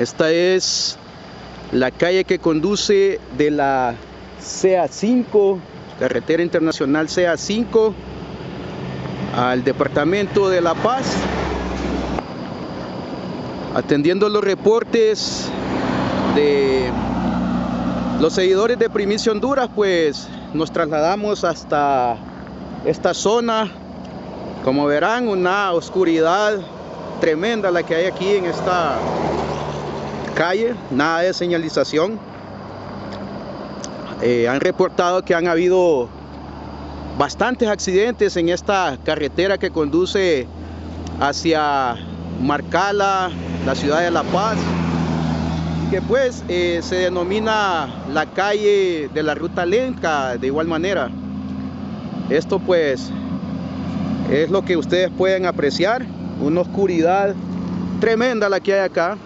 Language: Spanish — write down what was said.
Esta es la calle que conduce de la CA5, carretera internacional CA5, al departamento de La Paz. Atendiendo los reportes de los seguidores de Primicia Honduras, pues nos trasladamos hasta esta zona. Como verán, una oscuridad tremenda la que hay aquí en esta calle, nada de señalización. Eh, han reportado que han habido bastantes accidentes en esta carretera que conduce hacia Marcala, la ciudad de La Paz, que pues eh, se denomina la calle de la ruta lenta de igual manera. Esto pues es lo que ustedes pueden apreciar, una oscuridad tremenda la que hay acá.